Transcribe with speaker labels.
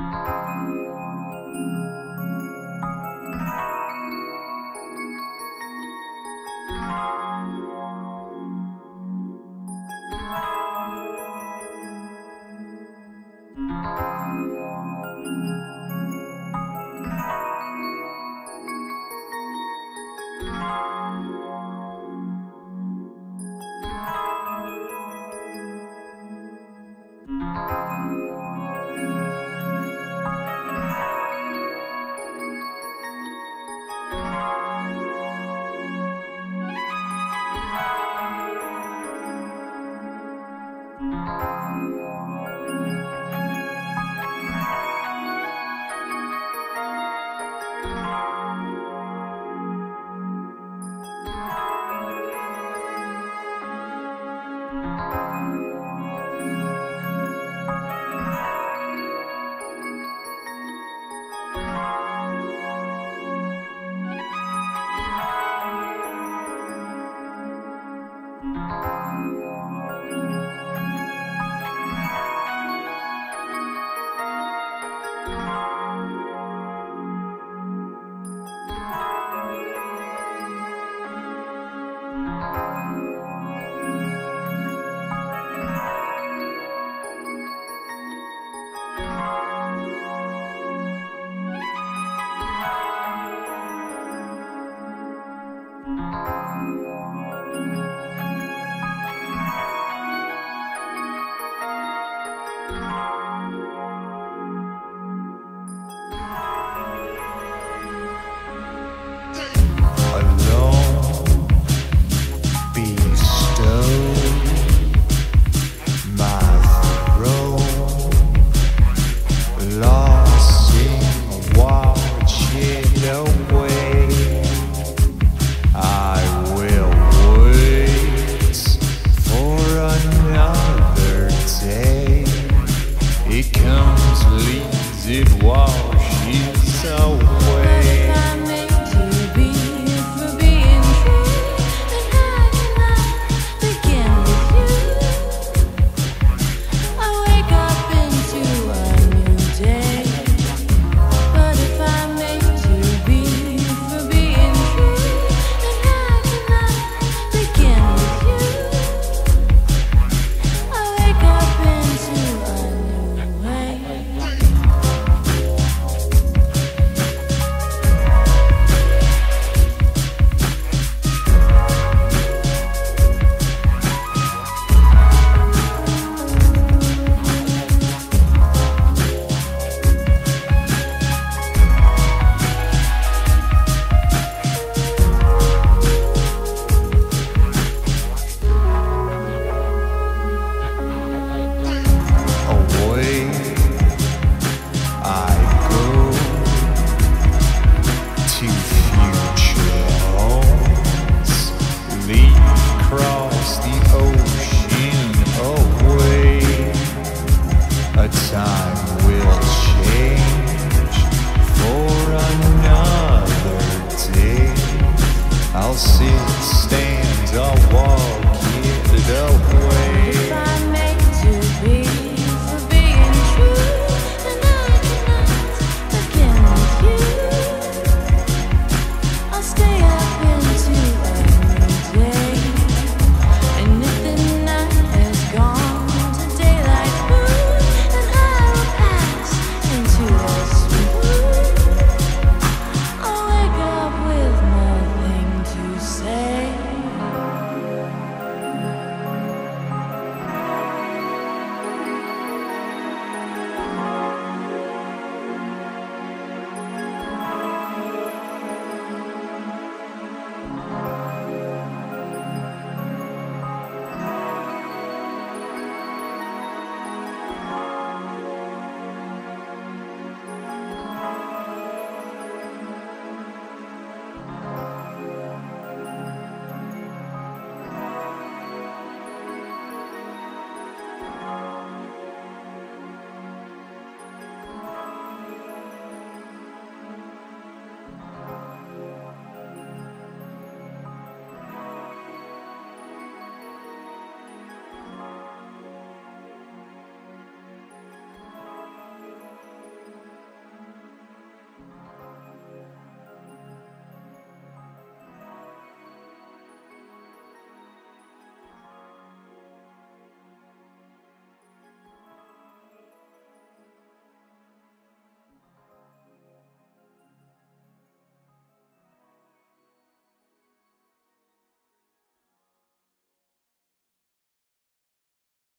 Speaker 1: Thank you. comes, leaves, it walks.